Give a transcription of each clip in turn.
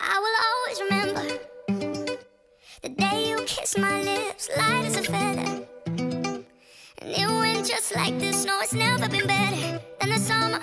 I will always remember the day you kissed my lips, light as a feather. And it went just like this. No, it's never been better than the summer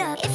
up. If